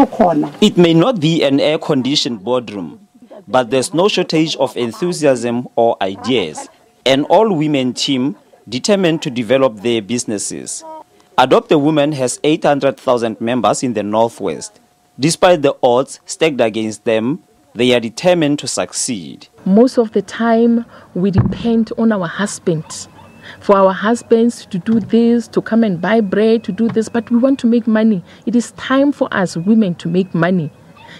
go khona It may not be an air conditioned boardroom, but there's no shortage of enthusiasm or ideas. An all women team determined to develop their businesses. Adopt a Woman has 800,000 members in the Northwest. Despite the odds stacked against them, they are determined to succeed. most of the time we depend on our husbands for our husbands to do this to come and buy bread to do this but we want to make money. It is time for us women to make money.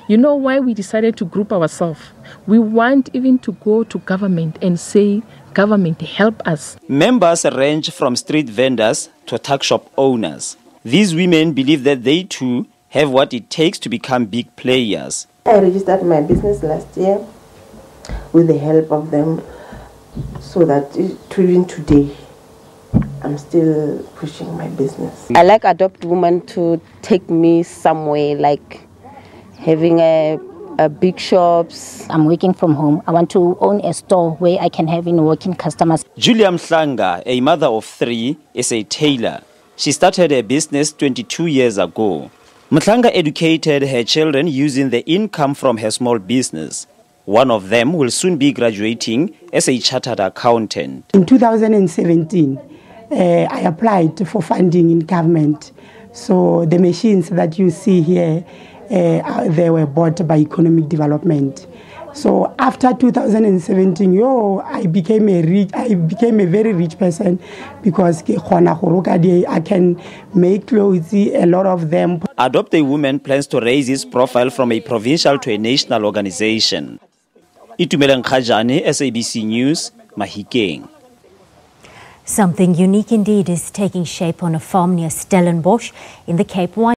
You know why we decided to group ourselves? We want even to go to government and say government help us. Members range from street vendors to tuck shop owners. These women believe that they too have what it takes to become big players. I registered my business last year with the help of them so that it- to even today I'm still pushing my business. I like Adopt Woman to take me somewhere, like having a, a big shops. I'm working from home. I want to own a store where I can have in working customers. Julia Mhlanga, a mother of three, is a tailor. She started her business 22 years ago. Mhlanga educated her children using the income from her small business. One of them will soon be graduating as a chartered accountant. in 2017 uh, i applied for funding in government so the machines that you see here uh, they were bought by economic development so after 2017 yo i became a rich i became a very rich person because i can make clothes a lot of them Adopt a Woman plans to raise its profile from a provincial to a national organization. Itumeleng Khajane, SABC News, Mahikeng. Something unique indeed is taking shape on a farm near Stellenbosch in the Cape.